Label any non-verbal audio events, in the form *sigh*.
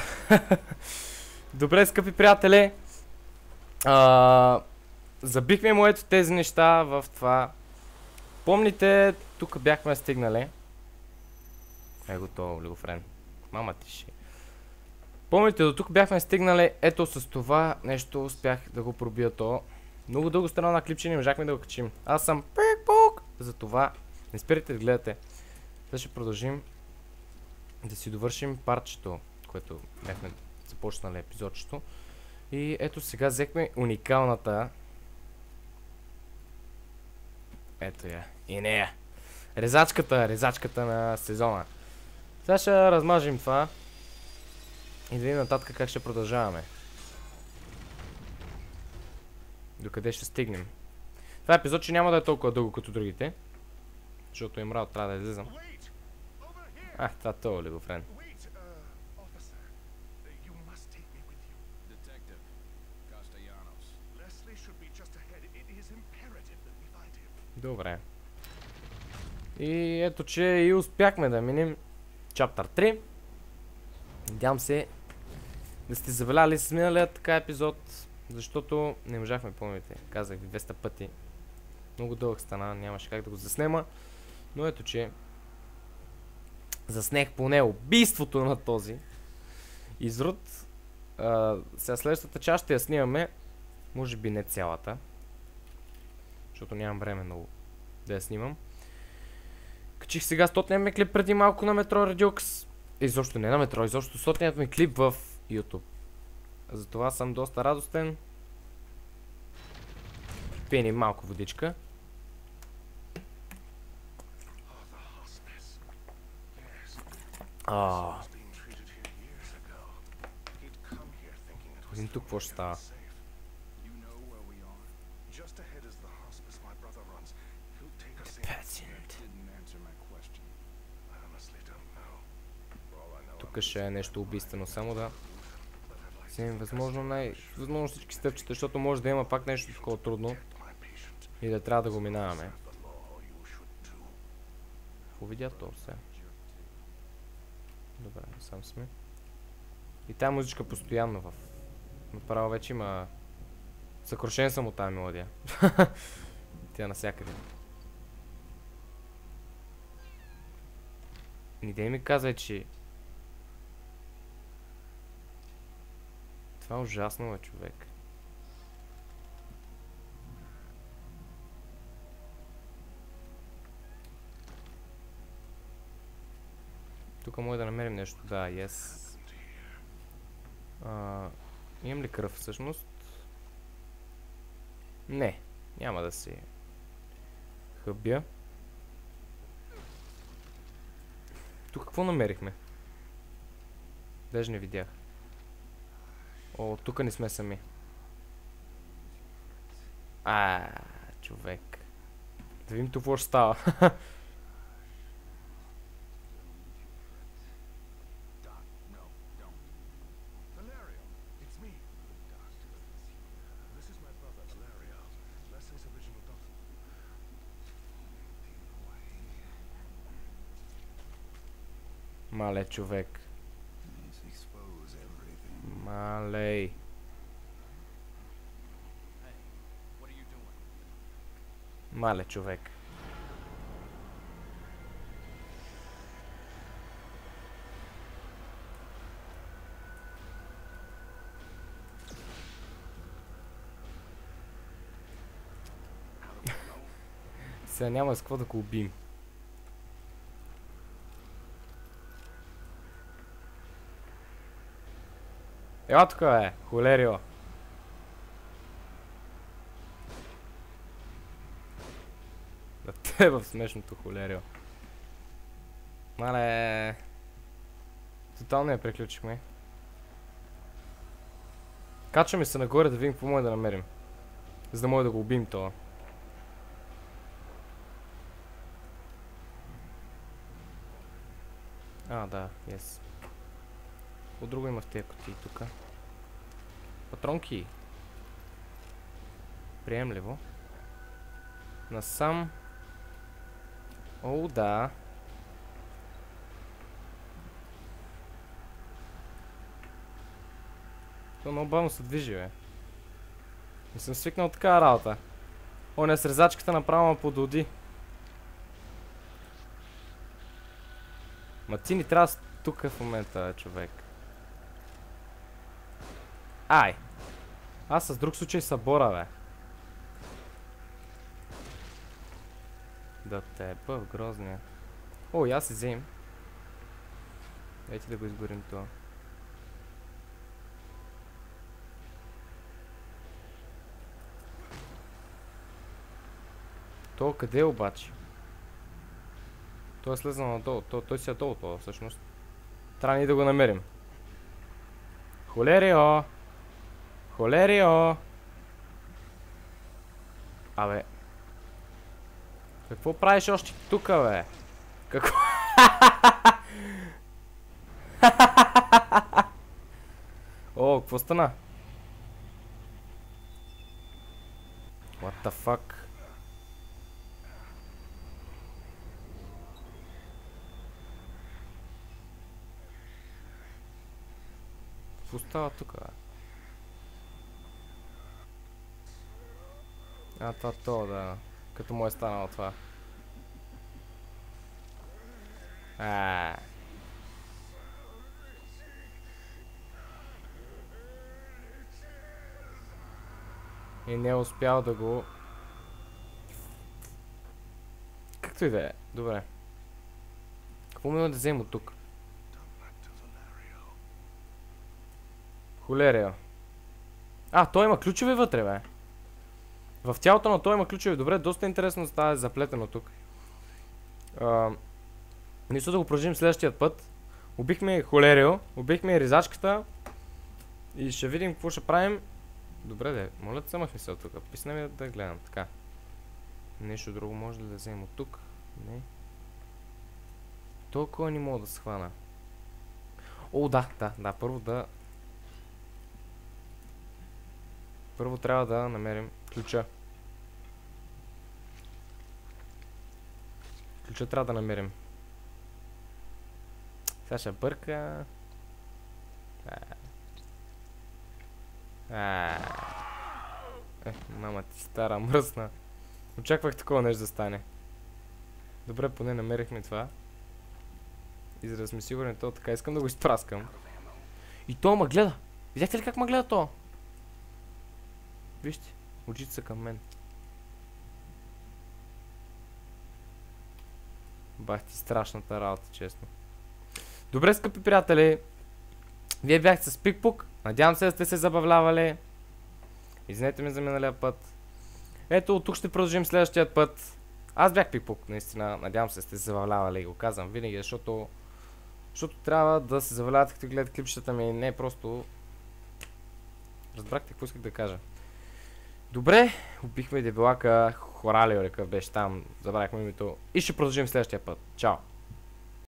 *laughs* Добре, скъпи приятели. А, забихме му ето тези неща в това. Помните, тук бяхме стигнали. Е готово, Лигофрен. Мама ти ще. Помните, до тук бяхме стигнали. Ето с това нещо успях да го пробия то. Много дълго страна на клипче не можахме да го качим. Аз съм пик-пук. Затова не спирайте да гледате. Сега ще продължим да си довършим парчето, което бяхме започнали епизодчето. И ето сега взехме уникалната ето я. И нея. Резачката, резачката на сезона. Сега ще размажим това. И да видим нататък как ще продължаваме. Докъде ще стигнем. Това епизод, че няма да е толкова дълго като другите. Защото им рад трябва да излизам. А, това това ли го Добре. И ето, че и успяхме да минем чаптър 3. Надявам се да сте забеляли с миналия така епизод, защото не можахме, помните, казах ви 200 пъти. Много дълъг стана, нямаше как да го заснема. Но ето, че заснех поне убийството на този изрод. Сега следващата част ще я снимаме, може би не цялата, защото нямам време много да я снимам. Качих сега стотния ми клип преди малко на Метро Redux. Изобщо не на Метро, изобщо стотният ми клип в YouTube. Затова съм доста радостен. Пени малко водичка. А. Тук какво ще става. Тук ще е нещо убийствено, само да вземем възможно най... възможно всички стъпчета, защото може да има пак нещо такова трудно и да трябва да го минаваме. Какво видя то все? Добре, сам сме. И тая музичка постоянно в... Направо вече има... Съкрушен съм от тази мелодия. *laughs* Тя насякъде. Ниде ми казва, че... Това е ужасно, бе, човек. Тук може да намерим нещо. Да, yes. А, имам ли кръв всъщност? Не. Няма да си хъбя. Тук какво намерихме? Даже не видях. О, тук не сме сами. А, човек. Да видим това ще става. *laughs* Мале, човек. Малей. Мале, човек. Сега няма с какво да го убим. Ела тук е, холерио. Да те в смешното холерио. Мале... Тотално я приключихме. Качваме се нагоре да видим какво може да намерим. За да може да го убим това. А, да, yes. Какво друго има в тези кутии тук? Патронки. Приемливо. Насам. О, да. То много бавно се движи, бе. Не съм свикнал от такава работа. О, не с резачката направо ме пододи. Ма ти ни трябва тук в момента, човек. Ай! Аз с друг случай събора, бе. Да те е бъв грозния. О, и аз се взем. Дайте да го изгорим това. То къде е обаче? Той е слезнал надолу. То, той си е долу това всъщност. Трябва ни да го намерим. Холерио! Холерио! Абе. Какво правиш още тук, бе? Какво? О, какво стана? What the fuck? Какво става тук, бе? А, това то, да. Като му е станало това. А. И не е успял да го... Както и да е. Добре. Какво има да взема от тук? Холерио. А, той има ключове вътре, бе. В тялото на той има ключове. Добре, доста интересно става заплетено тук. Нищо да го продължим следващия път. Убихме Холерио, убихме ризачката. И ще видим какво ще правим. Добре, де, моля да се от тук. Писна ми да гледам. Така. Нещо друго може ли да вземем от тук? Не. Толкова не мога да схвана. О, да, да, да. Първо да... Първо трябва да намерим ключа. Ключа трябва да намерим. Сега ще бърка. Е, мама ти стара мръсна. Очаквах такова нещо да стане. Добре, поне намерихме това. И за да сме сигурни то така, искам да го изпраскам. И то ма гледа. Видяхте ли как ма гледа то? Вижте, очите са към мен. Бах ти страшната работа, честно. Добре, скъпи приятели. Вие бяхте с Пикпук. Надявам се да сте се забавлявали. Извинете ми за миналия път. Ето, от тук ще продължим следващия път. Аз бях Пикпук, наистина. Надявам се сте се забавлявали и го казвам винаги, защото защото трябва да се забавлявате като гледате клипчетата ми, не просто... Разбрахте какво исках да кажа. Добре, убихме дебелака, Хоралио река беше там, забравяхме името и ще продължим следващия път. Чао!